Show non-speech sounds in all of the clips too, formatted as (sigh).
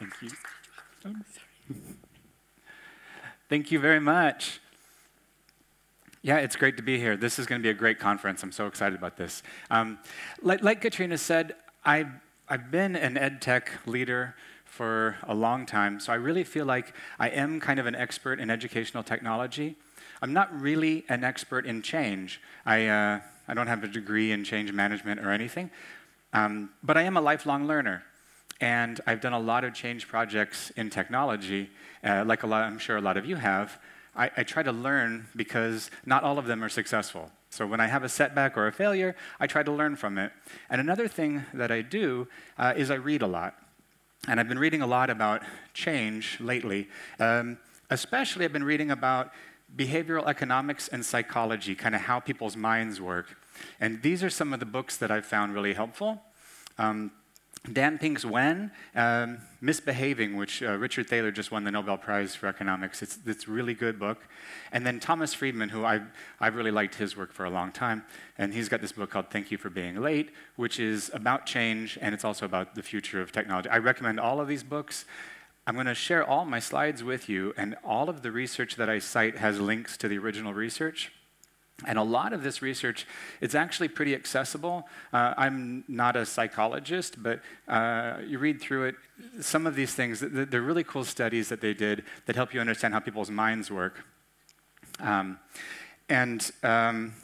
Thank you. Oh, Thank you very much. Yeah, it's great to be here. This is going to be a great conference. I'm so excited about this. Um, like, like, Katrina said, I, I've been an ed tech leader for a long time, so I really feel like I am kind of an expert in educational technology. I'm not really an expert in change. I, uh, I don't have a degree in change management or anything, um, but I am a lifelong learner. And I've done a lot of change projects in technology, uh, like a lot, I'm sure a lot of you have. I, I, try to learn because not all of them are successful. So when I have a setback or a failure, I try to learn from it. And another thing that I do uh, is I read a lot. And I've been reading a lot about change lately. Um, especially, I've been reading about behavioral economics and psychology, kind of how people's minds work. And these are some of the books that I've found really helpful. Um, Dan Pink's When, um, Misbehaving, which uh, Richard Thaler just won the Nobel Prize for Economics. It's, it's a really good book. And then Thomas Friedman, who I've, I've really liked his work for a long time. And he's got this book called Thank You for Being Late, which is about change and it's also about the future of technology. I recommend all of these books. I'm going to share all my slides with you, and all of the research that I cite has links to the original research. And a lot of this research, it's actually pretty accessible. Uh, I'm not a psychologist, but uh, you read through it, some of these things, they're really cool studies that they did that help you understand how people's minds work. Um, and, um,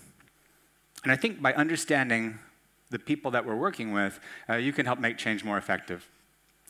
and I think by understanding the people that we're working with, uh, you can help make change more effective.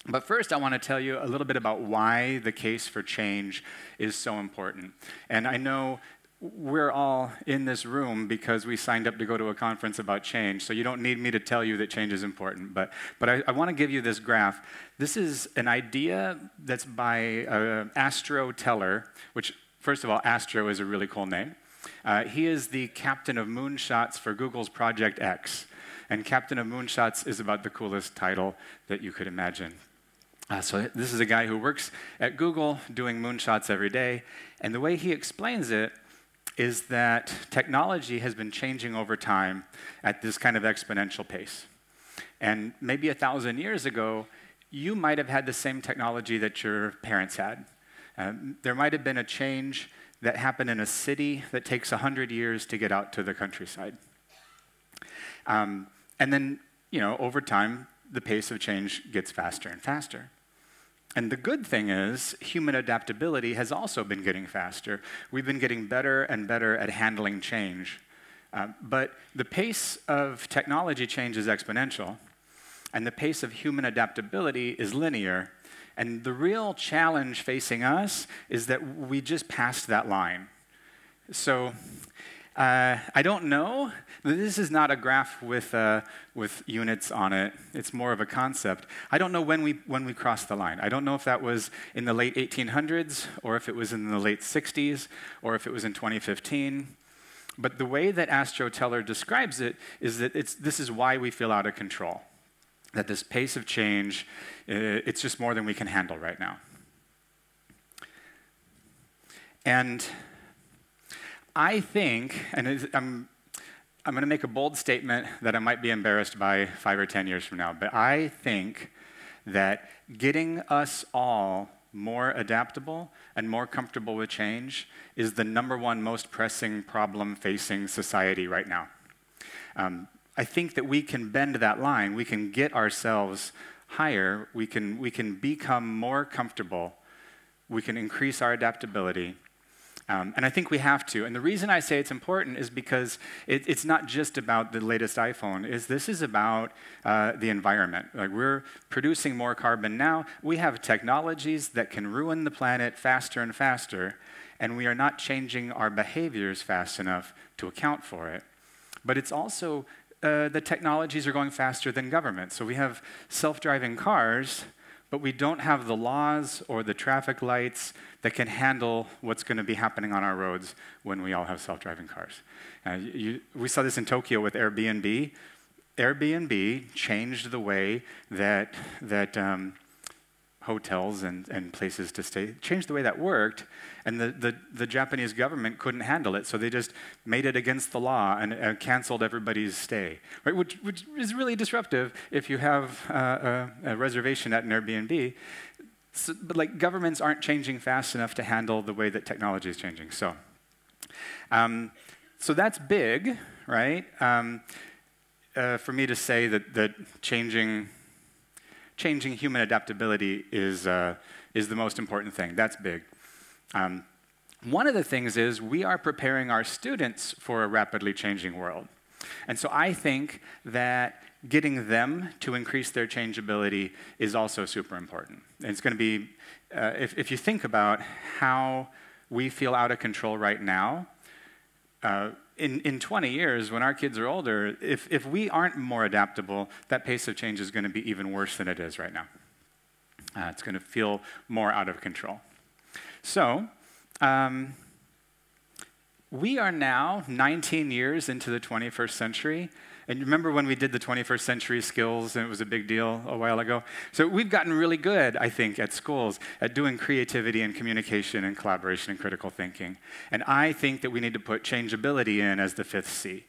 But first, I want to tell you a little bit about why the case for change is so important. And I know we're all in this room because we signed up to go to a conference about change. So you don't need me to tell you that change is important. But, but I, I want to give you this graph. This is an idea that's by uh, Astro Teller, which, first of all, Astro is a really cool name. Uh, he is the captain of moonshots for Google's Project X. And Captain of Moonshots is about the coolest title that you could imagine. Uh, so this is a guy who works at Google doing moonshots every day. And the way he explains it is that technology has been changing over time at this kind of exponential pace. And maybe a thousand years ago, you might have had the same technology that your parents had. Um, there might have been a change that happened in a city that takes 100 years to get out to the countryside. Um, and then, you know, over time, the pace of change gets faster and faster. And the good thing is, human adaptability has also been getting faster. We've been getting better and better at handling change. Uh, but the pace of technology change is exponential, and the pace of human adaptability is linear. And the real challenge facing us is that we just passed that line. So uh, I don't know. This is not a graph with, uh, with units on it. It's more of a concept. I don't know when we, when we crossed the line. I don't know if that was in the late 1800s, or if it was in the late 60s, or if it was in 2015. But the way that Astro Teller describes it is that this is why we feel out of control. That this pace of change, uh, it's just more than we can handle right now. And I think, and I'm, I'm going to make a bold statement that I might be embarrassed by five or 10 years from now, but I think that getting us all more adaptable and more comfortable with change is the number one most pressing problem facing society right now. Um, I think that we can bend that line. We can get ourselves higher. We can, we can become more comfortable. We can increase our adaptability. Um, and I think we have to. And the reason I say it's important is because it, it's not just about the latest iPhone. Is this is about uh, the environment. Like we're producing more carbon now. We have technologies that can ruin the planet faster and faster, and we are not changing our behaviors fast enough to account for it. But it's also uh, the technologies are going faster than government. So we have self-driving cars but we don't have the laws or the traffic lights that can handle what's going to be happening on our roads when we all have self-driving cars. Uh, you, we saw this in Tokyo with Airbnb. Airbnb changed the way that, that um, hotels and, and places to stay, changed the way that worked, and the, the, the, Japanese government couldn't handle it, so they just made it against the law and uh, canceled everybody's stay, right? which, which is really disruptive if you have uh, a, a, reservation at an Airbnb. so, but like governments aren't changing fast enough to handle the way that technology is changing. So, um, so that's big, right? Um, uh, for me to say that, that changing, changing human adaptability is, uh, is the most important thing. That's big. Um, one of the things is we are preparing our students for a rapidly changing world. And so I think that getting them to increase their changeability is also super important. And it's going to be, uh, if, if you think about how we feel out of control right now, uh, in, in 20 years, when our kids are older, if, if we aren't more adaptable, that pace of change is going to be even worse than it is right now. Uh, it's going to feel more out of control. So, um, we are now 19 years into the 21st century. And remember when we did the 21st century skills and it was a big deal a while ago? So we've gotten really good, I think, at schools at doing creativity and communication and collaboration and critical thinking. And I think that we need to put changeability in as the fifth C.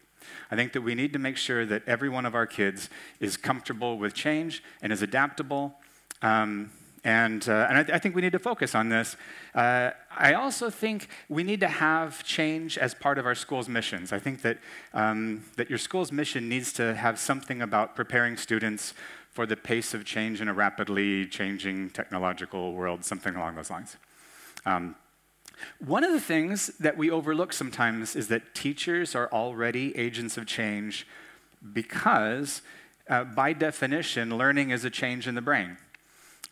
I think that we need to make sure that every one of our kids is comfortable with change and is adaptable. Um, and, uh, and I, th I, think we need to focus on this. Uh, I also think we need to have change as part of our school's missions. I think that, um, that your school's mission needs to have something about preparing students for the pace of change in a rapidly changing technological world, something along those lines. Um, one of the things that we overlook sometimes is that teachers are already agents of change because, uh, by definition, learning is a change in the brain.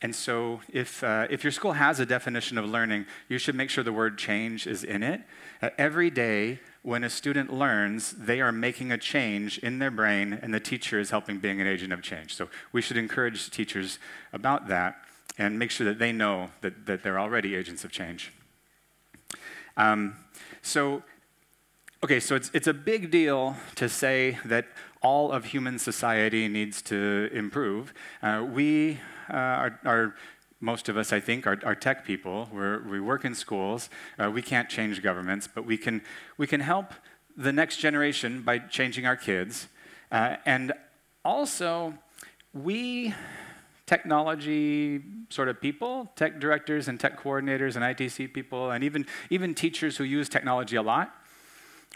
And so, if, uh, if your school has a definition of learning, you should make sure the word change is in it. Uh, every day, when a student learns, they are making a change in their brain, and the teacher is helping being an agent of change. So, we should encourage teachers about that and make sure that they know that, that they're already agents of change. Um, so, okay, so it's, it's a big deal to say that all of human society needs to improve. Uh, we uh, are, are, most of us, I think, are, are tech people. We're, we work in schools. Uh, we can't change governments, but we can, we can help the next generation by changing our kids. Uh, and also, we technology sort of people, tech directors and tech coordinators and ITC people, and even, even teachers who use technology a lot,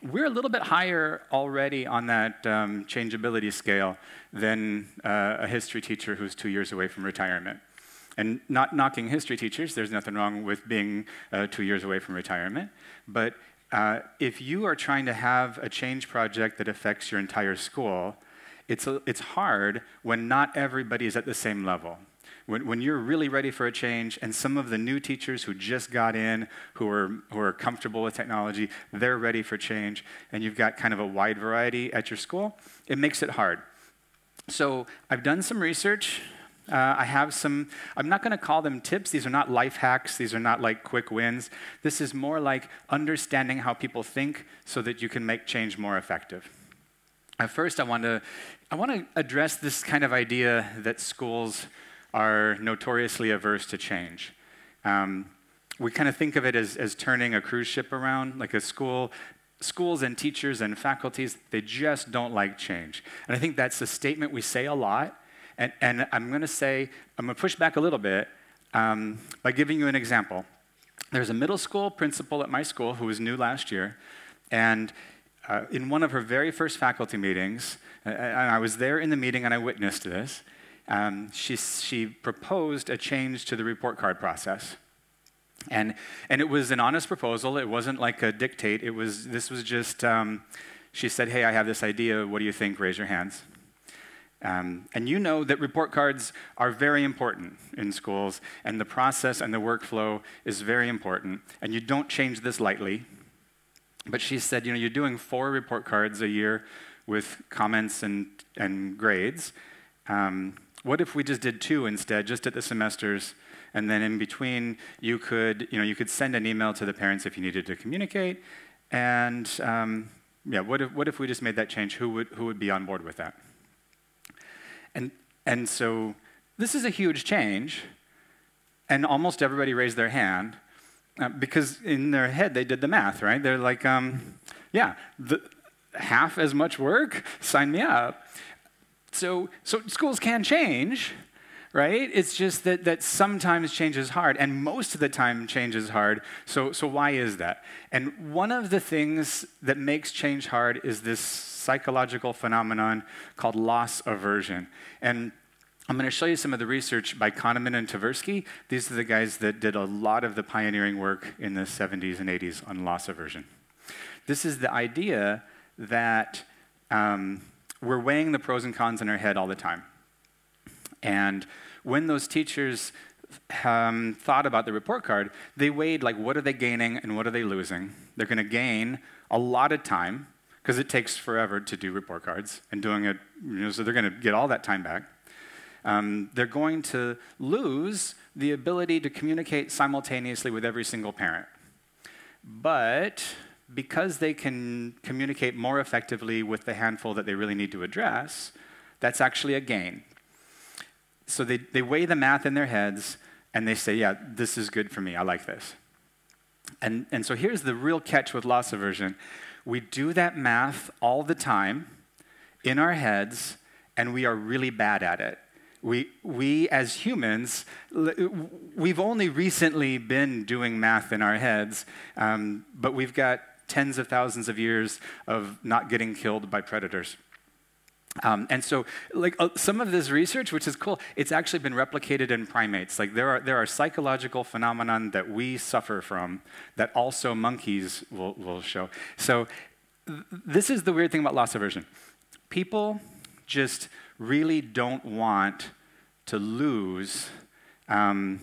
we're a little bit higher already on that um, changeability scale than uh, a history teacher who's two years away from retirement. And not knocking history teachers, there's nothing wrong with being uh, two years away from retirement. But uh, if you are trying to have a change project that affects your entire school, it's, a, it's hard when not everybody is at the same level. When, when you're really ready for a change, and some of the new teachers who just got in, who are, who are comfortable with technology, they're ready for change, and you've got kind of a wide variety at your school, it makes it hard. So I've done some research. Uh, I have some, I'm not going to call them tips. These are not life hacks. These are not like quick wins. This is more like understanding how people think so that you can make change more effective. At first, I want to, I want to address this kind of idea that schools are notoriously averse to change. Um, we kind of think of it as, as turning a cruise ship around, like a school. Schools and teachers and faculties, they just don't like change. And I think that's a statement we say a lot. And, and I'm going to say, I'm going to push back a little bit um, by giving you an example. There's a middle school principal at my school who was new last year, and uh, in one of her very first faculty meetings, and I was there in the meeting and I witnessed this, um, she, she proposed a change to the report card process. And, and it was an honest proposal. It wasn't like a dictate. It was, this was just, um, she said, hey, I have this idea. What do you think? Raise your hands. Um, and you know that report cards are very important in schools, and the process and the workflow is very important, and you don't change this lightly. But she said, you know, you're doing four report cards a year with comments and, and grades. Um, what if we just did two instead, just at the semesters, and then in between you could, you know, you could send an email to the parents if you needed to communicate, and um, yeah, what if, what if we just made that change? Who would, who would be on board with that? And, and so this is a huge change, and almost everybody raised their hand uh, because in their head they did the math, right? They're like, um, yeah, the, half as much work, sign me up. So, so schools can change, right? It's just that, that sometimes change is hard, and most of the time change is hard. So, so why is that? And one of the things that makes change hard is this psychological phenomenon called loss aversion. And I'm going to show you some of the research by Kahneman and Tversky. These are the guys that did a lot of the pioneering work in the 70s and 80s on loss aversion. This is the idea that um, we're weighing the pros and cons in our head all the time. And when those teachers um, thought about the report card, they weighed like what are they gaining and what are they losing. They're going to gain a lot of time because it takes forever to do report cards and doing it, you know, so they're going to get all that time back. Um, they're going to lose the ability to communicate simultaneously with every single parent. But because they can communicate more effectively with the handful that they really need to address, that's actually a gain. So they, they weigh the math in their heads and they say, yeah, this is good for me. I like this. And, and so here's the real catch with loss aversion we do that math all the time in our heads, and we are really bad at it. We, we as humans, we've only recently been doing math in our heads, um, but we've got tens of thousands of years of not getting killed by predators. Um, and so, like uh, some of this research, which is cool, it's actually been replicated in primates. Like there are there are psychological phenomenon that we suffer from that also monkeys will will show. So, th- this is the weird thing about loss aversion. People just really don't want to lose. Um,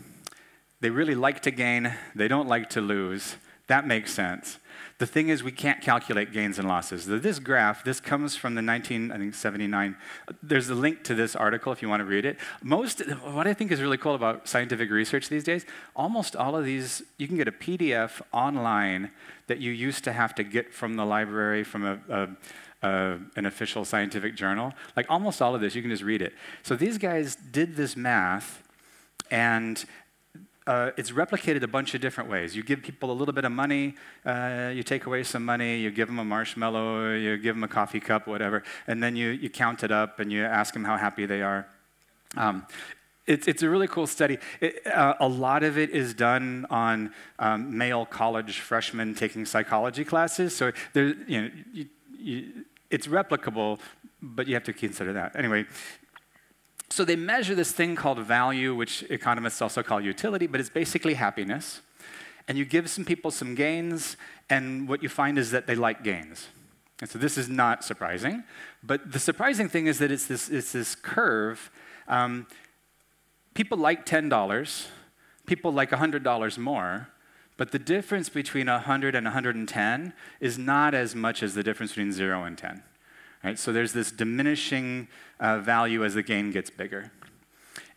they really like to gain, they don't like to lose. That makes sense. The thing is, we can't calculate gains and losses. This graph, this comes from the 1979. There's a link to this article if you want to read it. Most, what I think is really cool about scientific research these days, almost all of these, you can get a PDF online that you used to have to get from the library, from a, a an official scientific journal. Like almost all of this, you can just read it. So these guys did this math, and uh, it's replicated a bunch of different ways. You give people a little bit of money, uh, you take away some money, you give them a marshmallow, you give them a coffee cup, whatever, and then you, you count it up and you ask them how happy they are. Um, it's, it's a really cool study. It, uh, a lot of it is done on um, male college freshmen taking psychology classes. So there, you know, you, you, it's replicable, but you have to consider that. Anyway, so they measure this thing called value, which economists also call utility, but it's basically happiness. And you give some people some gains, and what you find is that they like gains. And so this is not surprising. But the surprising thing is that it's this, it's this curve. Um, people like $10, people like $100 more, but the difference between 100 and 110 is not as much as the difference between 0 and 10. Right? So there's this diminishing uh, value as the gain gets bigger.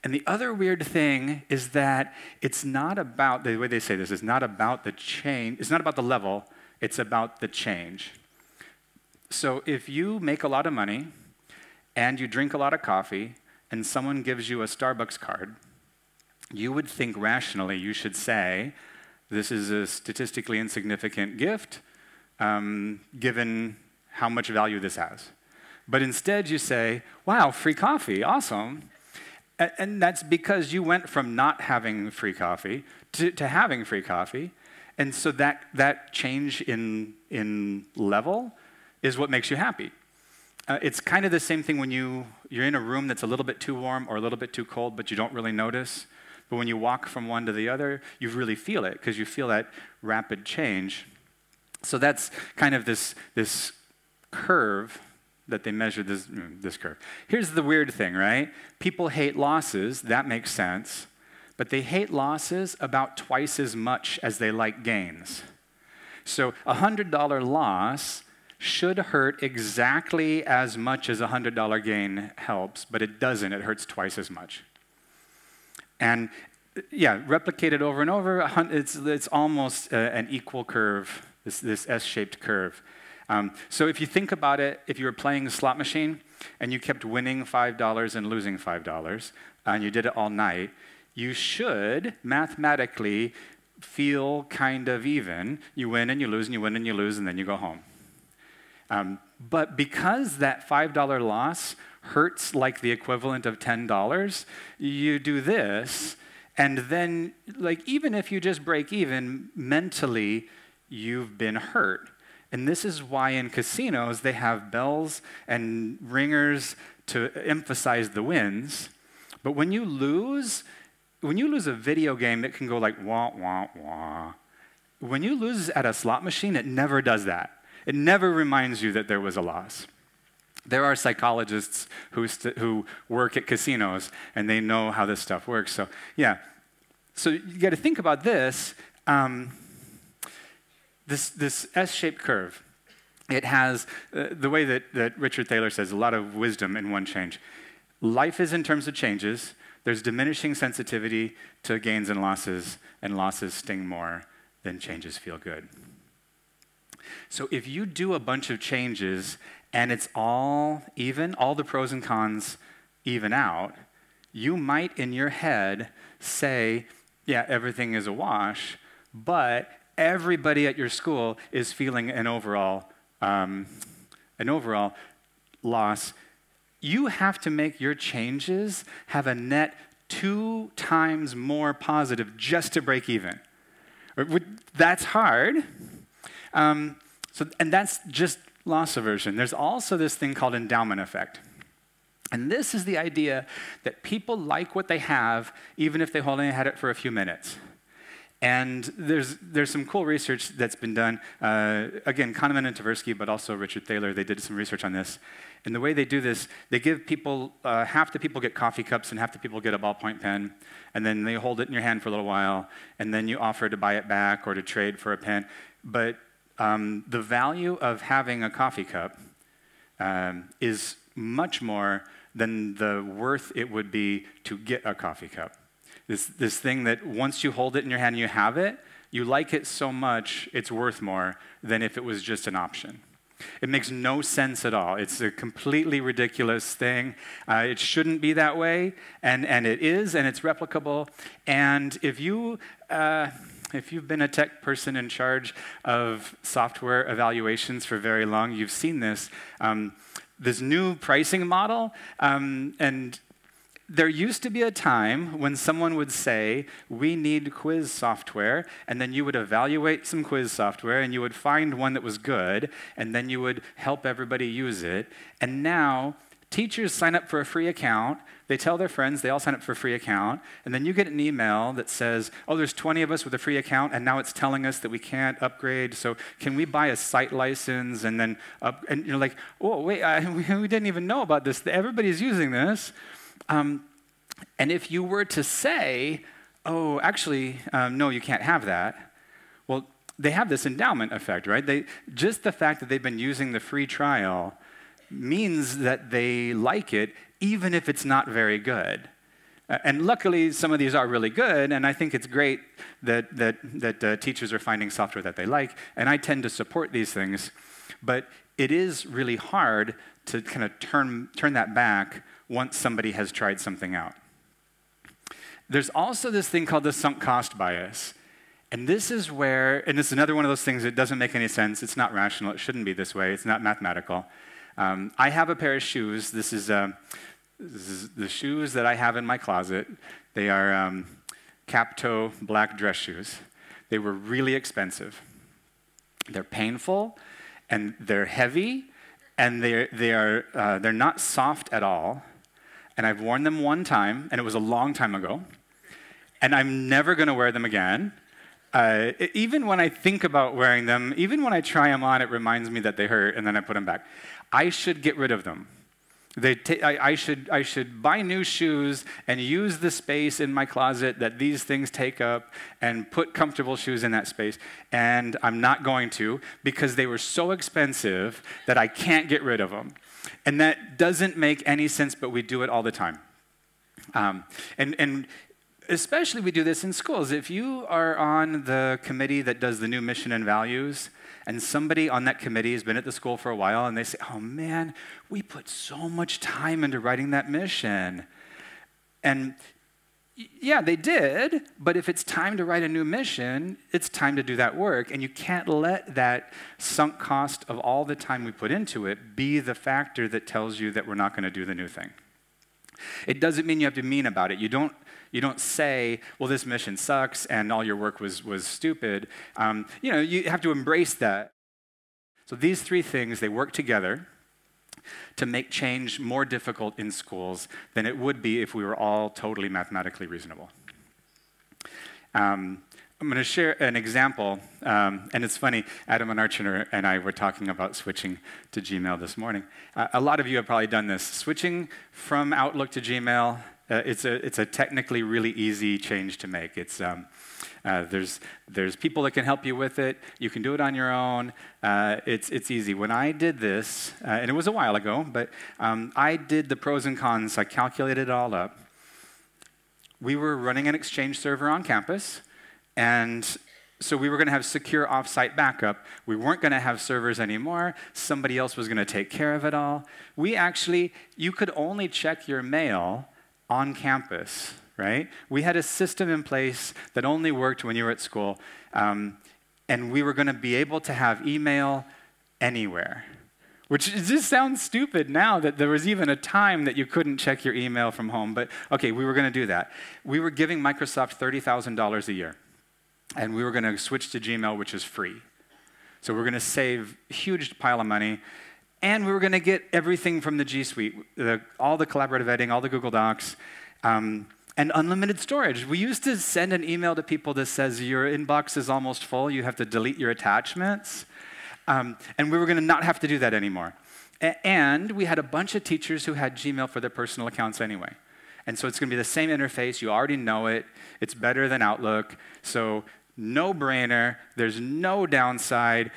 And the other weird thing is that it's not about, the way they say this is not about the change, it's not about the level, it's about the change. So if you make a lot of money and you drink a lot of coffee and someone gives you a Starbucks card, you would think rationally you should say, this is a statistically insignificant gift, um, given how much value this has. But instead, you say, wow, free coffee, awesome. And that's because you went from not having free coffee to, to having free coffee. And so that, that change in, in level is what makes you happy. Uh, it's kind of the same thing when you, you're in a room that's a little bit too warm or a little bit too cold, but you don't really notice. But when you walk from one to the other, you really feel it because you feel that rapid change. So that's kind of this, this curve that they measure this, this curve. Here's the weird thing, right? People hate losses, that makes sense, but they hate losses about twice as much as they like gains. So a $100 loss should hurt exactly as much as a $100 gain helps, but it doesn't. It hurts twice as much. And yeah, replicated over and over, it's, it's almost uh, an equal curve, this, this S-shaped curve. Um, so if you think about it, if you were playing a slot machine and you kept winning $5 and losing $5, and you did it all night, you should mathematically feel kind of even. You win and you lose, and you win and you lose, and then you go home. Um, but because that $5 loss hurts like the equivalent of $10, you do this, and then, like, even if you just break even, mentally, you've been hurt. And this is why in casinos they have bells and ringers to emphasize the wins. But when you lose, when you lose a video game, it can go like wah, wah, wah. When you lose at a slot machine, it never does that. It never reminds you that there was a loss. There are psychologists who, who work at casinos and they know how this stuff works. So, yeah. So, you got to think about this. Um, this, this S shaped curve, it has uh, the way that, that Richard Thaler says, a lot of wisdom in one change. Life is in terms of changes, there's diminishing sensitivity to gains and losses, and losses sting more than changes feel good. So if you do a bunch of changes and it's all even, all the pros and cons even out, you might in your head say, yeah, everything is a wash, but everybody at your school is feeling an overall, um, an overall loss. You have to make your changes have a net two times more positive just to break even. That's hard. Um, so, and that's just loss aversion. There's also this thing called endowment effect. And this is the idea that people like what they have even if they only had it for a few minutes. And there's, there's some cool research that's been done. Uh, again, Kahneman and Tversky, but also Richard Thaler, they did some research on this. And the way they do this, they give people, uh, half the people get coffee cups and half the people get a ballpoint pen. And then they hold it in your hand for a little while. And then you offer to buy it back or to trade for a pen. But um, the value of having a coffee cup um, is much more than the worth it would be to get a coffee cup. This, this thing that once you hold it in your hand and you have it, you like it so much, it's worth more than if it was just an option. It makes no sense at all. It's a completely ridiculous thing. Uh, it shouldn't be that way, and, and it is, and it's replicable. And if you, uh, if you've been a tech person in charge of software evaluations for very long, you've seen this. Um, this new pricing model, um, and there used to be a time when someone would say, We need quiz software, and then you would evaluate some quiz software and you would find one that was good, and then you would help everybody use it. And now, teachers sign up for a free account. They tell their friends they all sign up for a free account, and then you get an email that says, Oh, there's 20 of us with a free account, and now it's telling us that we can't upgrade. So, can we buy a site license? And then, up, and you're like, Oh, wait, I, (laughs) we didn't even know about this. Everybody's using this. Um, and if you were to say, oh, actually, um, no, you can't have that, well, they have this endowment effect, right? They, just the fact that they've been using the free trial means that they like it, even if it's not very good. And luckily, some of these are really good, and I think it's great that, that, that uh, teachers are finding software that they like, and I tend to support these things. But it is really hard to kind of turn, turn that back once somebody has tried something out. There's also this thing called the sunk cost bias. And this is where, and this is another one of those things that doesn't make any sense. It's not rational. It shouldn't be this way. It's not mathematical. Um, I have a pair of shoes. This is, uh, this is, the shoes that I have in my closet. They are um, cap toe black dress shoes. They were really expensive. They're painful, and they're heavy, and they're, they are, uh, they're not soft at all. And I've worn them one time, and it was a long time ago. And I'm never going to wear them again. Uh, even when I think about wearing them, even when I try them on, it reminds me that they hurt, and then I put them back. I should get rid of them. Should, I should buy new shoes and use the space in my closet that these things take up and put comfortable shoes in that space. And I'm not going to because they were so expensive that I can't get rid of them. And that doesn't make any sense, but we do it all the time. Um, and, and especially we do this in schools. If you are on the committee that does the new mission and values, and somebody on that committee has been at the school for a while, and they say, Oh man, we put so much time into writing that mission. And yeah, they did, but if it's time to write a new mission, it's time to do that work. And you can't let that sunk cost of all the time we put into it be the factor that tells you that we're not going to do the new thing. It doesn't mean you have to mean about it. You don't, you don't say, well, this mission sucks and all your work was, was stupid. Um, you know, you have to embrace that. So these three things, they work together to make change more difficult in schools than it would be if we were all totally mathematically reasonable. Um, I'm going to share an example, um, and it's funny. Adam and Archer and I were talking about switching to Gmail this morning. Uh, a lot of you have probably done this. Switching from Outlook to Gmail, uh, it's, a, it's a technically really easy change to make. It's, um, uh, there's, there's people that can help you with it. You can do it on your own. Uh, it's, it's easy. When I did this, uh, and it was a while ago, but um, I did the pros and cons. I calculated it all up. We were running an Exchange server on campus, and so we were going to have secure offsite backup. We weren't going to have servers anymore. Somebody else was going to take care of it all. We actually, you could only check your mail on campus right? We had a system in place that only worked when you were at school, um, and we were going to be able to have email anywhere. Which just sounds stupid now that there was even a time that you couldn't check your email from home. But okay, we were going to do that. We were giving Microsoft $30,000 a year. And we were going to switch to Gmail, which is free. So we're going to save a huge pile of money. And we were going to get everything from the G Suite the, all the collaborative editing, all the Google Docs. Um, and unlimited storage. We used to send an email to people that says your inbox is almost full, you have to delete your attachments. Um, and we were going to not have to do that anymore. A- and we had a bunch of teachers who had Gmail for their personal accounts anyway. And so it's going to be the same interface. You already know it. It's better than Outlook. So, no brainer. There's no downside.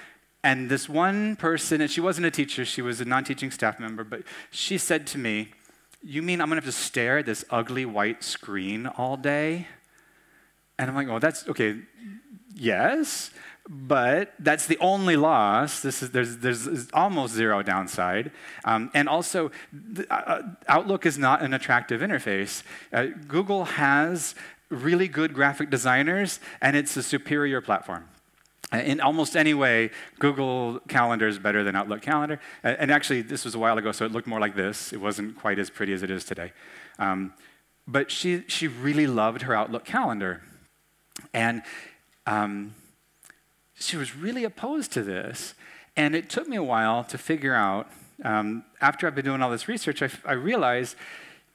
And this one person, and she wasn't a teacher, she was a non teaching staff member, but she said to me, you mean I'm going to have to stare at this ugly white screen all day? And I'm like, oh, that's okay, yes, but that's the only loss. This is, there's, there's almost zero downside. Um, and also, uh, uh, Outlook is not an attractive interface. Uh, Google has really good graphic designers, and it's a superior platform. In almost any way, Google Calendar is better than Outlook Calendar. And actually, this was a while ago, so it looked more like this. It wasn't quite as pretty as it is today. Um, but she, she really loved her Outlook Calendar. And um, she was really opposed to this. And it took me a while to figure out, um, after I've been doing all this research, I, I realized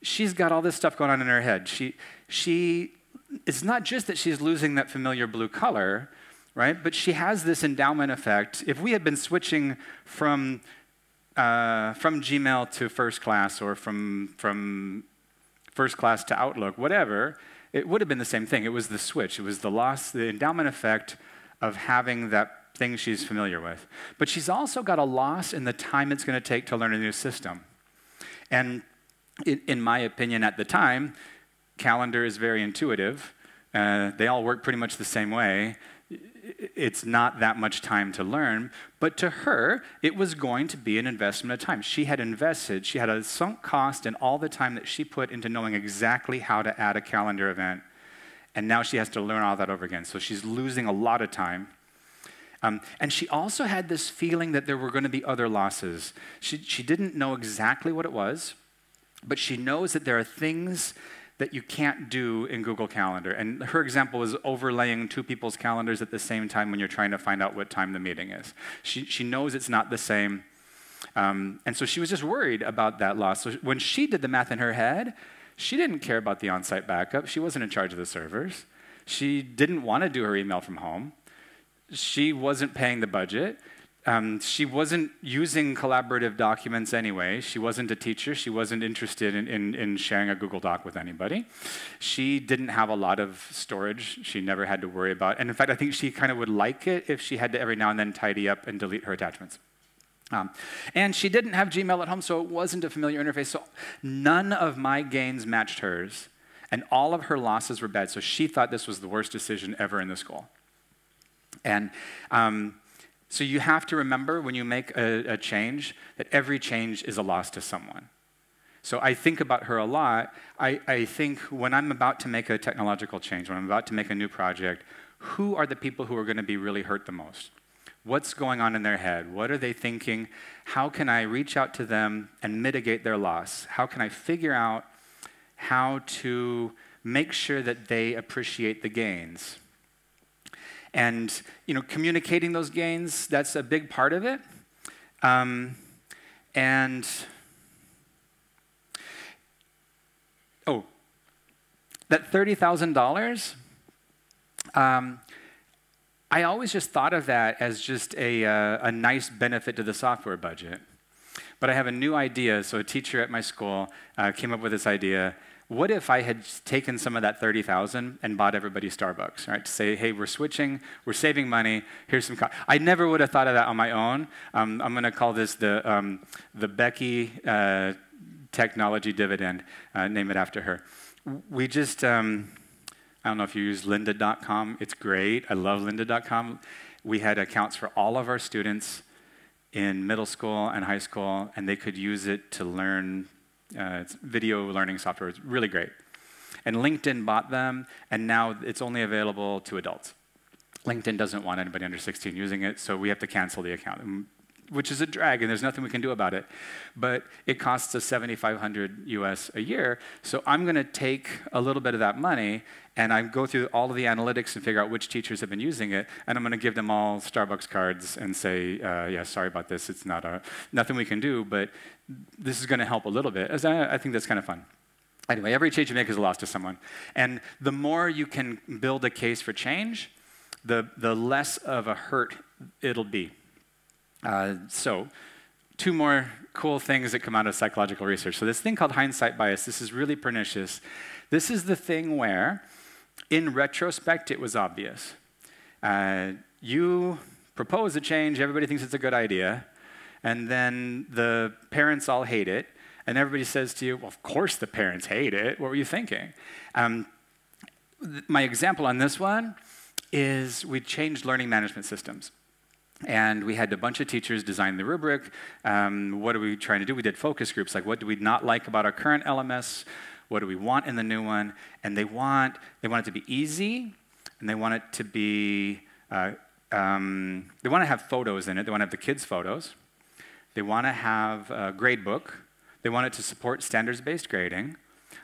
she's got all this stuff going on in her head. She, she, it's not just that she's losing that familiar blue color, right? But she has this endowment effect. If we had been switching from, uh, from Gmail to FirstClass or from, from FirstClass to Outlook, whatever, it would have been the same thing. It was the switch, it was the loss, the endowment effect of having that thing she's familiar with. But she's also got a loss in the time it's going to take to learn a new system. And in my opinion, at the time, calendar is very intuitive. Uh, they all work pretty much the same way it's not that much time to learn. But to her, it was going to be an investment of time. She had invested, she had a sunk cost in all the time that she put into knowing exactly how to add a calendar event. And now she has to learn all that over again. So she's losing a lot of time. Um, and she also had this feeling that there were going to be other losses. She, she didn't know exactly what it was, but she knows that there are things that you can't do in Google Calendar. And her example was overlaying two people's calendars at the same time when you're trying to find out what time the meeting is. She, she knows it's not the same. Um, and so she was just worried about that loss. So when she did the math in her head, she didn't care about the on site backup. She wasn't in charge of the servers. She didn't want to do her email from home. She wasn't paying the budget. Um, she wasn't using collaborative documents anyway. She wasn't a teacher. She wasn't interested in, in, in, sharing a Google Doc with anybody. She didn't have a lot of storage. She never had to worry about. And in fact, I think she kind of would like it if she had to every now and then tidy up and delete her attachments. Um, and she didn't have Gmail at home, so it wasn't a familiar interface. So none of my gains matched hers, and all of her losses were bad. So she thought this was the worst decision ever in the school. And um, so you have to remember when you make a, a change that every change is a loss to someone. So I think about her a lot. I, I think when I'm about to make a technological change, when I'm about to make a new project, who are the people who are going to be really hurt the most? What's going on in their head? What are they thinking? How can I reach out to them and mitigate their loss? How can I figure out how to make sure that they appreciate the gains? And you know, communicating those gains, that's a big part of it. Um, and oh, that $30,000, um, I always just thought of that as just a, uh, a nice benefit to the software budget. But I have a new idea. So a teacher at my school uh, came up with this idea. What if I had taken some of that 30,000 and bought everybody Starbucks, right? To say, hey, we're switching, we're saving money, here's some. I never would have thought of that on my own. Um, I'm going to call this the, um, the Becky uh, technology dividend, uh, name it after her. We just, um, I don't know if you use lynda.com. It's great. I love lynda.com. We had accounts for all of our students in middle school and high school, and they could use it to learn uh, video learning software. It's really great. And LinkedIn bought them, and now it's only available to adults. LinkedIn doesn't want anybody under 16 using it, so we have to cancel the account which is a drag, and there's nothing we can do about it. But it costs us 7,500 US a year. So I'm going to take a little bit of that money, and I go through all of the analytics and figure out which teachers have been using it, and I'm going to give them all Starbucks cards and say, uh, yeah, sorry about this. It's not a nothing we can do, but this is going to help a little bit. As I, I think that's kind of fun. Anyway, every change you make is a loss to someone. And the more you can build a case for change, the, the less of a hurt it'll be. Uh, so, two more cool things that come out of psychological research. So, this thing called hindsight bias, this is really pernicious. This is the thing where, in retrospect, it was obvious. Uh, you propose a change, everybody thinks it's a good idea, and then the parents all hate it, and everybody says to you, Well, of course the parents hate it. What were you thinking? Um, my example on this one is we changed learning management systems. And we had a bunch of teachers design the rubric. Um, what are we trying to do? We did focus groups, like what do we not like about our current LMS? What do we want in the new one? And they want, they want it to be easy, and they want it to be, uh, um, they want to have photos in it. They want to have the kids' photos. They want to have a grade book. They want it to support standards-based grading.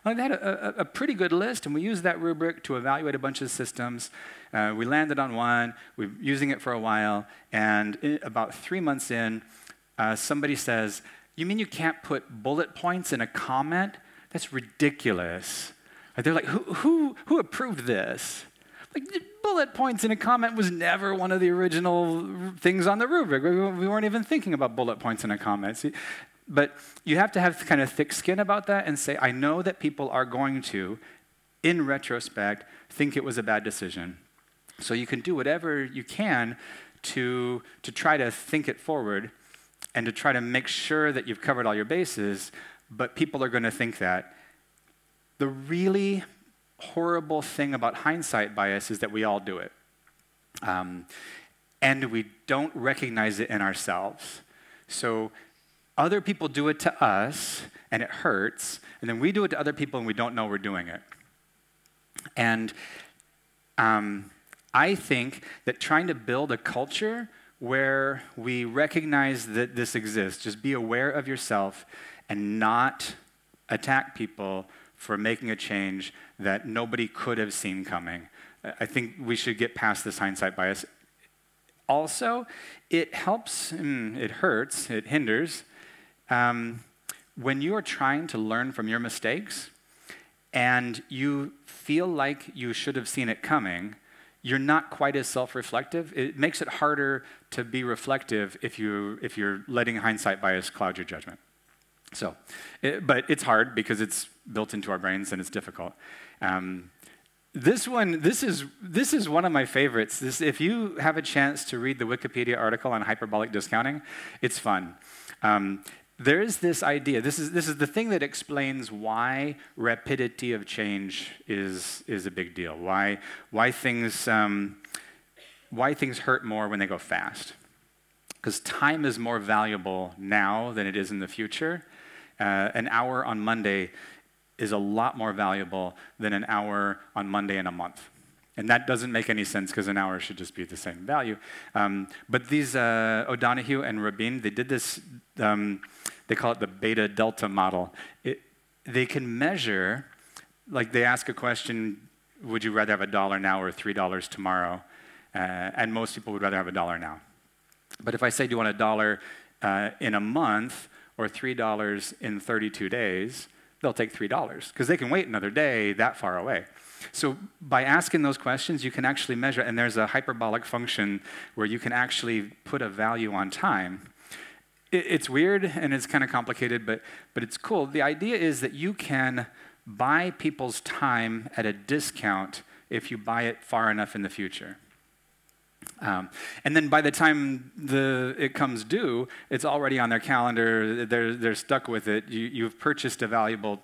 Well, they had a, a, a, pretty good list, and we used that rubric to evaluate a bunch of systems. Uh, we landed on one, we were using it for a while, and about three months in, uh, somebody says, You mean you can't put bullet points in a comment? That's ridiculous. They're like, Who, who, who approved this? Like, bullet points in a comment was never one of the original things on the rubric. We weren't even thinking about bullet points in a comment. See, but you have to have kind of thick skin about that and say, I know that people are going to, in retrospect, think it was a bad decision. So you can do whatever you can to, to try to think it forward and to try to make sure that you've covered all your bases, but people are going to think that. The really horrible thing about hindsight bias is that we all do it. Um, and we don't recognize it in ourselves. So other people do it to us and it hurts, and then we do it to other people and we don't know we're doing it. And um, I think that trying to build a culture where we recognize that this exists, just be aware of yourself and not attack people for making a change that nobody could have seen coming. I think we should get past this hindsight bias. Also, it helps, mm, it hurts, it hinders um, when you are trying to learn from your mistakes and you feel like you should have seen it coming, you're not quite as self-reflective. It makes it harder to be reflective if, you, if you're letting hindsight bias cloud your judgment. So, it, but it's hard because it's built into our brains and it's difficult. Um, this one, this is, this is one of my favorites. This, if you have a chance to read the Wikipedia article on hyperbolic discounting, it's fun. Um, there is this idea, this is, this is the thing that explains why rapidity of change is, is a big deal, why, why, things, um, why things hurt more when they go fast. Because time is more valuable now than it is in the future. uh, an hour on Monday is a lot more valuable than an hour on Monday in a month. And that doesn't make any sense because an hour should just be the same value. Um, but these uh, O'Donoghue and Rabin, they did this, um, they call it the beta delta model. It, they can measure, like they ask a question, would you rather have a dollar now or $3 tomorrow? Uh, and most people would rather have a dollar now. But if I say, do you want a dollar uh, in a month or $3 in 32 days, they'll take $3 because they can wait another day that far away. So by asking those questions, you can actually measure, and there's a hyperbolic function where you can actually put a value on time. It's weird and it's kind of complicated, but, but it's cool. The idea is that you can buy people's time at a discount if you buy it far enough in the future. Um, and then by the time the, it comes due, it's already on their calendar. They're, they're stuck with it. You, you've purchased a valuable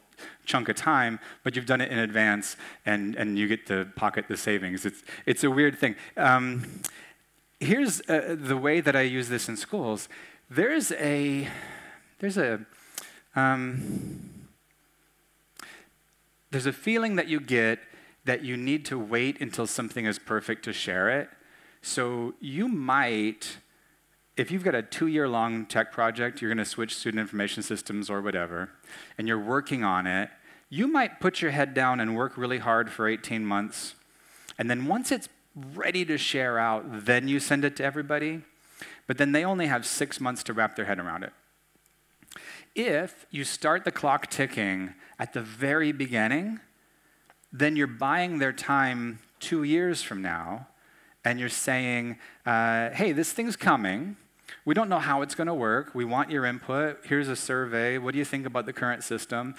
chunk of time, but you've done it in advance, and, and you get to pocket the savings. It's, it's a weird thing. Um, here's uh, the way that I use this in schools. There's a, there's a, um, there's a feeling that you get that you need to wait until something is perfect to share it. So you might, if you've got a two year long tech project, you're going to switch student information systems or whatever, and you're working on it, you might put your head down and work really hard for 18 months. And then once it's ready to share out, then you send it to everybody. But then they only have six months to wrap their head around it. If you start the clock ticking at the very beginning, then you're buying their time two years from now and you're saying, uh, hey, this thing's coming. We don't know how it's going to work. We want your input. Here's a survey. What do you think about the current system?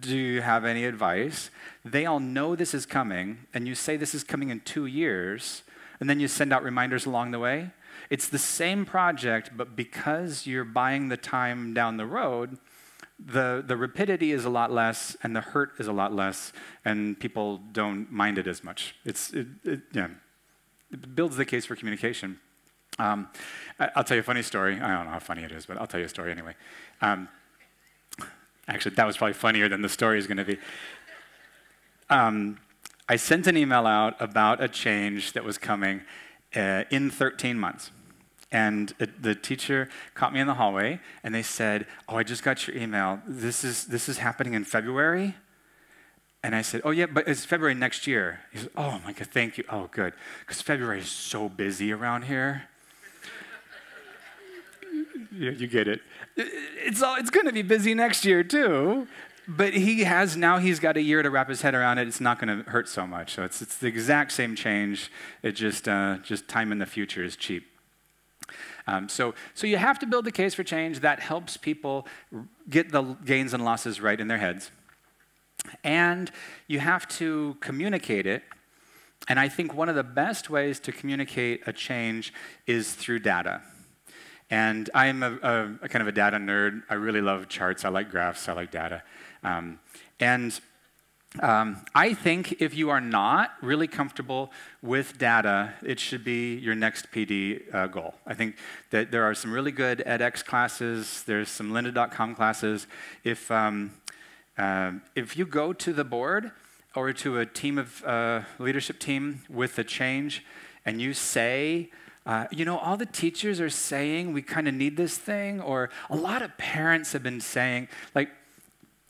Do you have any advice? They all know this is coming, and you say this is coming in two years, and then you send out reminders along the way. It's the same project, but because you're buying the time down the road, the, the rapidity is a lot less and the hurt is a lot less, and people don't mind it as much. It's, it, it, yeah. It builds the case for communication. Um, I'll tell you a funny story. I don't know how funny it is, but I'll tell you a story anyway. Um, actually, that was probably funnier than the story is going to be. Um, I sent an email out about a change that was coming uh, in 13 months. And the teacher caught me in the hallway and they said, Oh, I just got your email. This is, this is happening in February? And I said, Oh, yeah, but it's February next year. He said, Oh, my God, thank you. Oh, good. Because February is so busy around here. (laughs) yeah, you get it. It's, all, it's going to be busy next year, too. But he has now, he's got a year to wrap his head around it. It's not going to hurt so much. So it's, it's the exact same change. It just, uh, just time in the future is cheap. Um, so, so you have to build the case for change that helps people get the gains and losses right in their heads. And you have to communicate it. And I think one of the best ways to communicate a change is through data. And I'm a, a, a kind of a data nerd. I really love charts. I like graphs. I like data. Um, and um, I think if you are not really comfortable with data, it should be your next PD uh, goal. I think that there are some really good edX classes. There's some lynda.com classes. If, um, uh, if you go to the board or to a team of uh, leadership team with a change and you say, uh, you know, all the teachers are saying we kind of need this thing, or a lot of parents have been saying, like,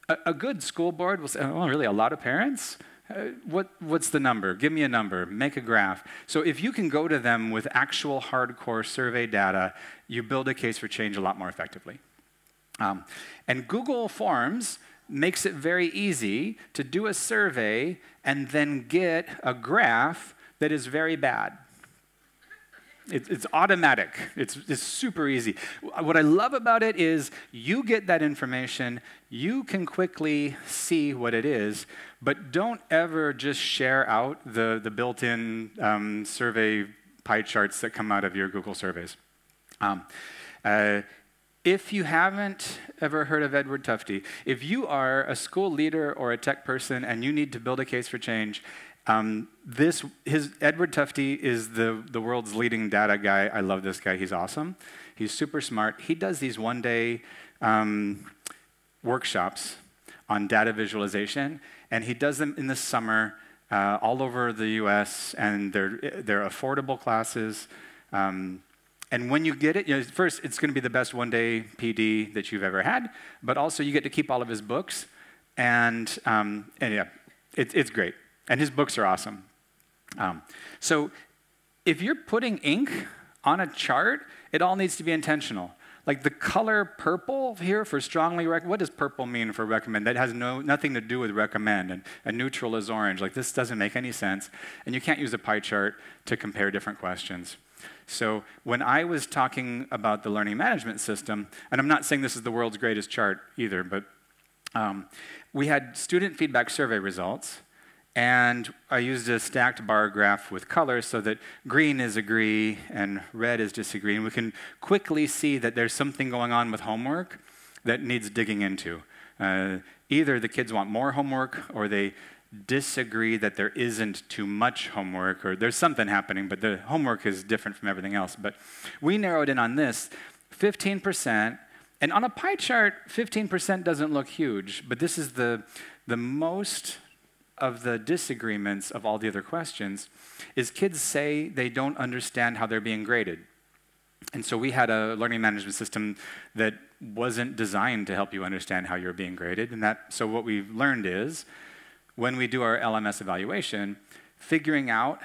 a, a good school board will say, oh, really, a lot of parents? Uh, what, what's the number? Give me a number, make a graph. So if you can go to them with actual hardcore survey data, you build a case for change a lot more effectively. Um, and Google Forms makes it very easy to do a survey and then get a graph that is very bad. It, it's automatic. It's, it's super easy. What I love about it is you get that information, you can quickly see what it is, but don't ever just share out the, the built in um, survey pie charts that come out of your Google surveys. Um, uh, if you haven't ever heard of Edward Tufte, if you are a school leader or a tech person and you need to build a case for change, um, this, his, Edward Tufte is the, the world's leading data guy. I love this guy. He's awesome. He's super smart. He does these one day um, workshops on data visualization, and he does them in the summer uh, all over the US, and they're, they're affordable classes. Um, and when you get it, you know, first, it's going to be the best one day PD that you've ever had, but also you get to keep all of his books. And, um, and yeah, it, it's great. And his books are awesome. Um, so if you're putting ink on a chart, it all needs to be intentional. Like the color purple here for strongly recommend, what does purple mean for recommend? That has no, nothing to do with recommend. And a neutral is orange. Like this doesn't make any sense. And you can't use a pie chart to compare different questions. So when I was talking about the learning management system, and I'm not saying this is the world's greatest chart either, but um, we had student feedback survey results, and I used a stacked bar graph with colors so that green is agree and red is disagree. And we can quickly see that there's something going on with homework that needs digging into. Uh, either the kids want more homework or they disagree that there isn't too much homework or there's something happening, but the homework is different from everything else. But we narrowed in on this 15%. And on a pie chart, 15% doesn't look huge, but this is the, the most of the disagreements of all the other questions is kids say they don't understand how they're being graded. And so we had a learning management system that wasn't designed to help you understand how you're being graded. And that, so what we've learned is when we do our LMS evaluation, figuring out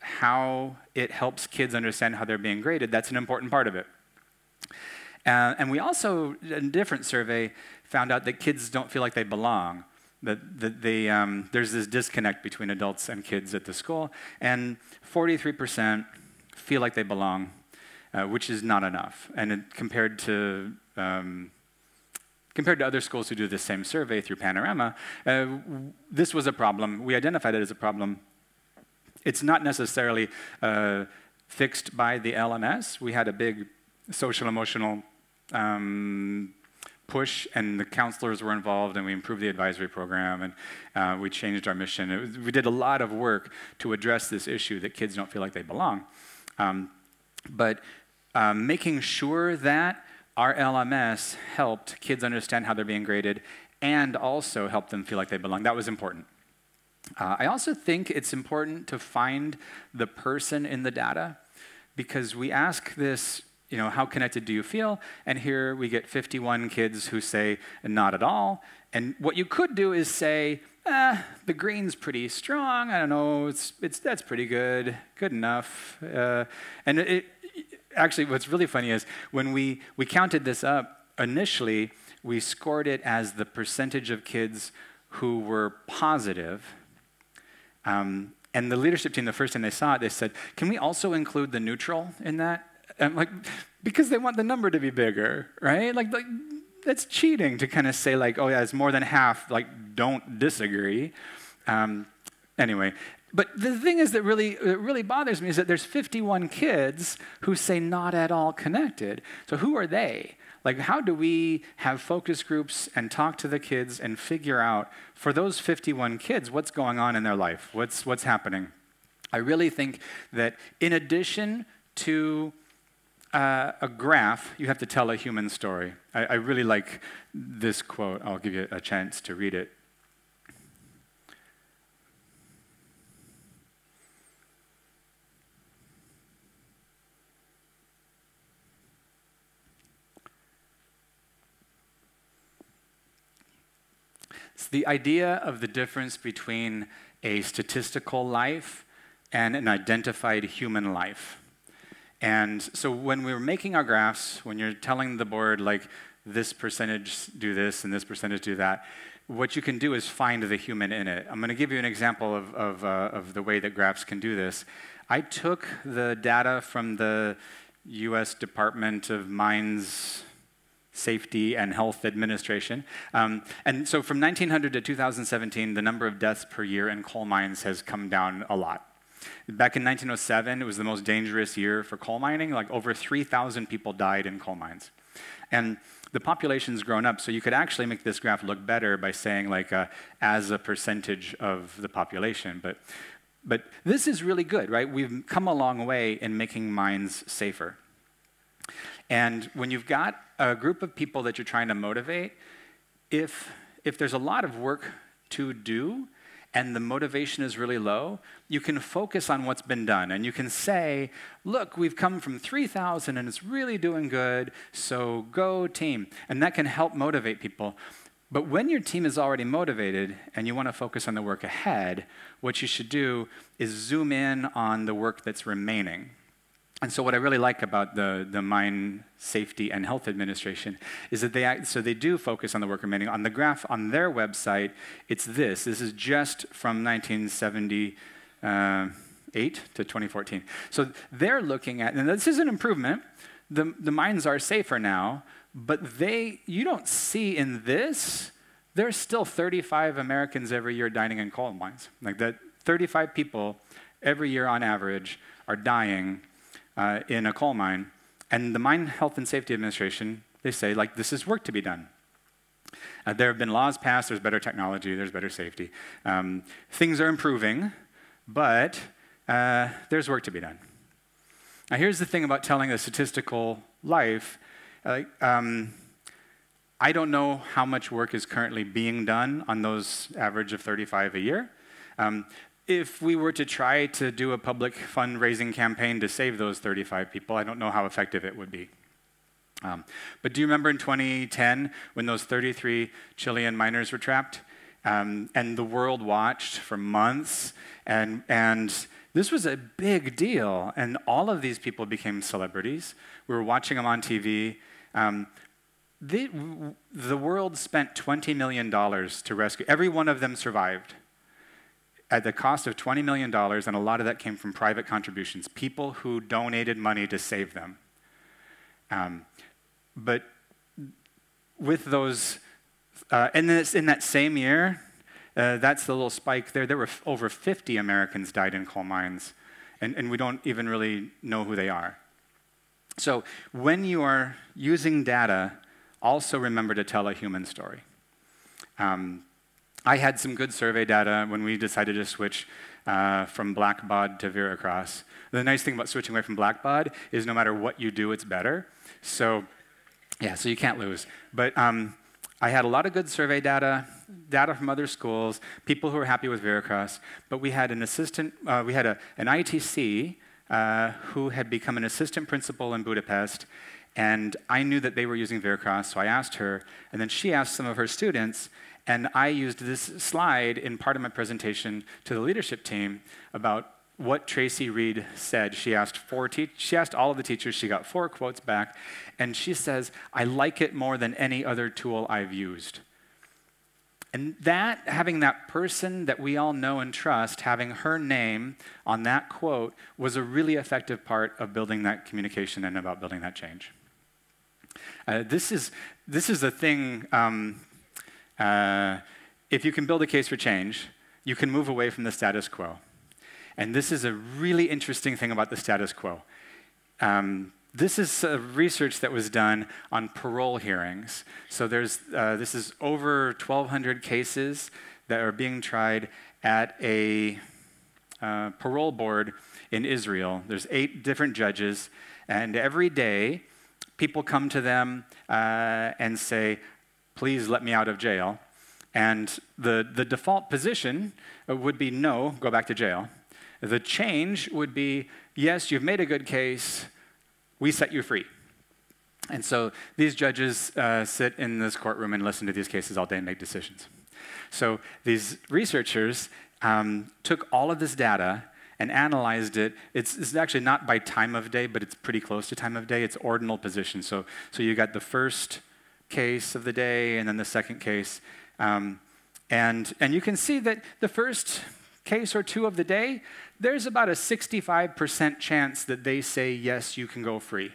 how it helps kids understand how they're being graded, that's an important part of it. Uh, and we also, in a different survey, found out that kids don't feel like they belong that, that they, um, there's this disconnect between adults and kids at the school, and 43% feel like they belong, uh, which is not enough. And it, compared to um, compared to other schools who do the same survey through Panorama, uh, this was a problem. We identified it as a problem. It's not necessarily uh, fixed by the LMS. We had a big social emotional um, push, and the counselors were involved, and we improved the advisory program, and uh, we changed our mission. Was, we did a lot of work to address this issue that kids don't feel like they belong. Um, but um, making sure that our LMS helped kids understand how they're being graded and also helped them feel like they belong, that was important. Uh, I also think it's important to find the person in the data because we ask this you know, how connected do you feel? And here we get 51 kids who say, not at all. And what you could do is say, eh, the green's pretty strong. I don't know, it's, it's, that's pretty good, good enough. Uh, and it, actually, what's really funny is when we, we counted this up, initially, we scored it as the percentage of kids who were positive. Um, and the leadership team, the first time they saw it, they said, can we also include the neutral in that? And like, because they want the number to be bigger, right? Like, like that's cheating to kind of say like, oh yeah, it's more than half. Like, don't disagree. Um, anyway, but the thing is that really, that really bothers me is that there's 51 kids who say not at all connected. So who are they? Like, how do we have focus groups and talk to the kids and figure out for those 51 kids what's going on in their life? What's, what's happening? I really think that in addition to uh, a graph, you have to tell a human story. I, I really like this quote. I'll give you a chance to read it. It's the idea of the difference between a statistical life and an identified human life. And so when we were making our graphs, when you're telling the board, like, this percentage do this and this percentage do that, what you can do is find the human in it. I'm going to give you an example of, of, uh, of the way that graphs can do this. I took the data from the US Department of Mines Safety and Health Administration. Um, and so from 1900 to 2017, the number of deaths per year in coal mines has come down a lot. Back in 1907, it was the most dangerous year for coal mining. Like over 3,000 people died in coal mines. And the population's grown up, so you could actually make this graph look better by saying like uh, as a percentage of the population. But, but this is really good, right? We've come a long way in making mines safer. And when you've got a group of people that you're trying to motivate, if, if there's a lot of work to do and the motivation is really low, you can focus on what's been done. And you can say, look, we've come from 3,000 and it's really doing good, so go team. And that can help motivate people. But when your team is already motivated and you want to focus on the work ahead, what you should do is zoom in on the work that's remaining. And so what I really like about the, the Mine Safety and Health Administration is that they act, so they do focus on the work remaining. On the graph on their website, it's this. This is just from 1978 to 2014. So they're looking at, and this is an improvement. The, the mines are safer now, but they, you don't see in this, there's still 35 Americans every year dying in coal mines. Like that, 35 people every year on average are dying uh, in a coal mine, and the Mine Health and Safety Administration, they say, like, this is work to be done. Uh, there have been laws passed, there's better technology, there's better safety. Um, things are improving, but uh, there's work to be done. Now, here's the thing about telling a statistical life. Um, I don't know how much work is currently being done on those average of 35 a year. Um, if we were to try to do a public fundraising campaign to save those 35 people, I don't know how effective it would be. Um, but do you remember in 2010 when those 33 Chilean miners were trapped? Um, and the world watched for months, and, and this was a big deal. And all of these people became celebrities. We were watching them on TV. Um, they, the world spent $20 million to rescue. Every one of them survived at the cost of $20 million, and a lot of that came from private contributions, people who donated money to save them. Um, but with those, uh, and then in that same year, uh, that's the little spike there. There were over 50 Americans died in coal mines, and, and we don't even really know who they are. So when you are using data, also remember to tell a human story. Um, I had some good survey data when we decided to switch uh, from Blackbaud to Veracross. The nice thing about switching away from Blackbaud is no matter what you do, it's better. So, yeah, so you can't lose. But um, I had a lot of good survey data, data from other schools, people who were happy with Veracross. But we had an assistant, uh, we had a, an ITC uh, who had become an assistant principal in Budapest. And I knew that they were using Veracross, so I asked her. And then she asked some of her students, and I used this slide in part of my presentation to the leadership team about what Tracy Reed said. She asked four she asked all of the teachers, she got four quotes back, and she says, I like it more than any other tool I've used. And that, having that person that we all know and trust, having her name on that quote, was a really effective part of building that communication and about building that change. Uh, this, is, this is a thing um, uh, if you can build a case for change, you can move away from the status quo. And this is a really interesting thing about the status quo. Um, this is research that was done on parole hearings. So there's, uh, this is over 1,200 cases that are being tried at a uh, parole board in Israel. There's eight different judges, and every day people come to them uh, and say, please let me out of jail. And the, the default position would be no, go back to jail. The change would be yes, you've made a good case, we set you free. And so these judges uh, sit in this courtroom and listen to these cases all day and make decisions. So these researchers um, took all of this data and analyzed it. It's, it's, actually not by time of day, but it's pretty close to time of day. It's ordinal position. So, so you got the first case of the day and then the second case. Um, and, and you can see that the first case or two of the day, there's about a 65% chance that they say, yes, you can go free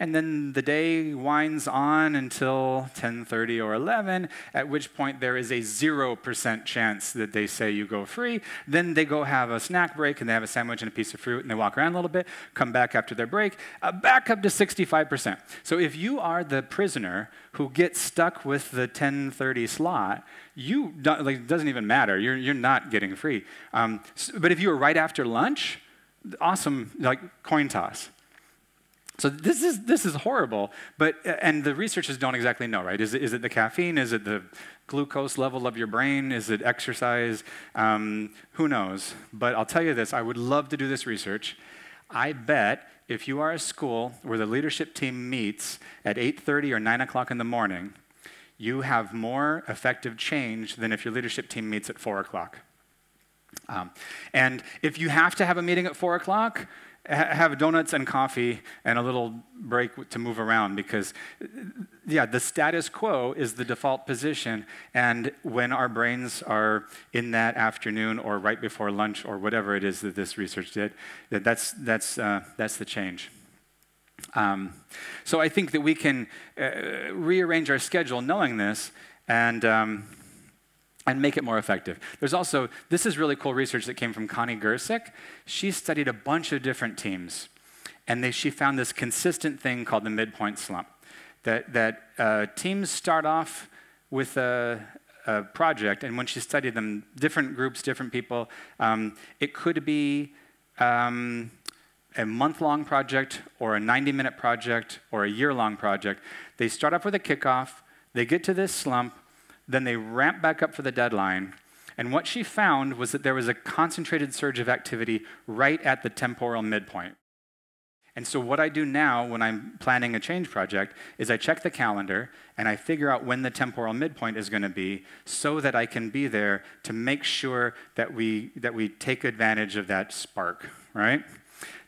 and then the day winds on until 10:30 or 11, at which point there is a 0% chance that they say you go free. Then they go have a snack break and they have a sandwich and a piece of fruit and they walk around a little bit, come back after their break, uh, back up to 65%. So if you are the prisoner who gets stuck with the 10:30 slot, you don't, like, it doesn't even matter. You're, you're not getting free. Um, but if you were right after lunch, awesome, like coin toss. So this is this is horrible, but and the researchers don't exactly know, right? Is it, is it the caffeine? Is it the glucose level of your brain? Is it exercise? Um, who knows? But I'll tell you this: I would love to do this research. I bet if you are a school where the leadership team meets at 8:30 or 9 o'clock in the morning, you have more effective change than if your leadership team meets at 4 o'clock. Um, and if you have to have a meeting at 4 o'clock, have donuts and coffee and a little break to move around because, yeah, the status quo is the default position. And when our brains are in that afternoon or right before lunch or whatever it is that this research did, that's, that's, uh, that's the change. Um, so I think that we can uh, rearrange our schedule knowing this and. Um, and make it more effective. There's also, this is really cool research that came from Connie Gersick. She studied a bunch of different teams, and they, she found this consistent thing called the midpoint slump. That, that uh, teams start off with a, a, project, and when she studied them, different groups, different people, um, it could be um, a month long project, or a 90 minute project, or a year long project. They start off with a kickoff, they get to this slump, then they ramped back up for the deadline. And what she found was that there was a concentrated surge of activity right at the temporal midpoint. And so, what I do now when I'm planning a change project is I check the calendar and I figure out when the temporal midpoint is going to be so that I can be there to make sure that we, that we take advantage of that spark, right?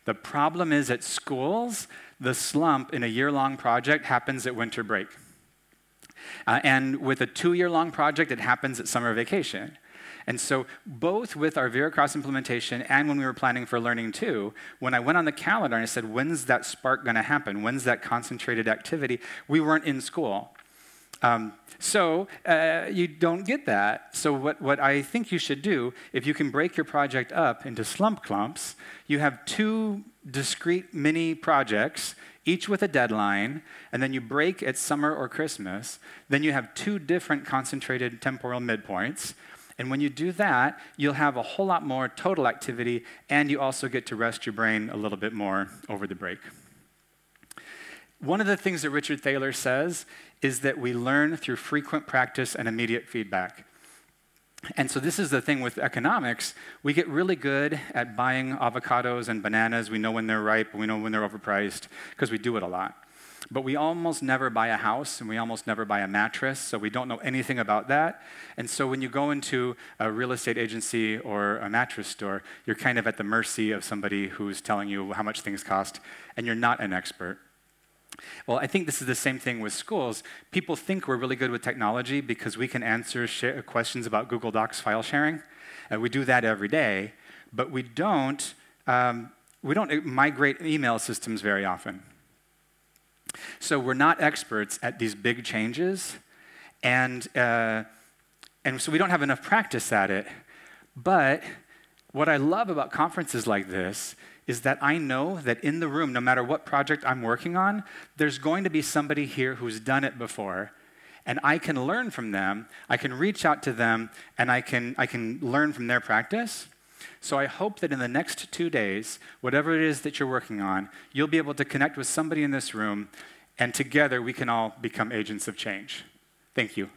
The problem is at schools, the slump in a year long project happens at winter break. Uh, and with a two year long project, it happens at summer vacation. And so, both with our Veracross implementation and when we were planning for Learning 2, when I went on the calendar and I said, when's that spark going to happen? When's that concentrated activity? We weren't in school. Um, so uh, you don't get that. So what, what I think you should do, if you can break your project up into slump clumps, you have two discrete mini projects each with a deadline, and then you break at summer or Christmas, then you have two different concentrated temporal midpoints. And when you do that, you'll have a whole lot more total activity, and you also get to rest your brain a little bit more over the break. One of the things that Richard Thaler says is that we learn through frequent practice and immediate feedback. And so, this is the thing with economics. We get really good at buying avocados and bananas. We know when they're ripe, we know when they're overpriced, because we do it a lot. But we almost never buy a house and we almost never buy a mattress, so we don't know anything about that. And so, when you go into a real estate agency or a mattress store, you're kind of at the mercy of somebody who's telling you how much things cost, and you're not an expert. Well, I think this is the same thing with schools. People think we're really good with technology because we can answer questions about Google Docs file sharing. Uh, we do that every day, but we don't, um, we don't migrate email systems very often. So we're not experts at these big changes, and, uh, and so we don't have enough practice at it. But what I love about conferences like this is that I know that in the room, no matter what project I'm working on, there's going to be somebody here who's done it before. And I can learn from them, I can reach out to them, and I can, I can learn from their practice. So I hope that in the next two days, whatever it is that you're working on, you'll be able to connect with somebody in this room, and together we can all become agents of change. Thank you.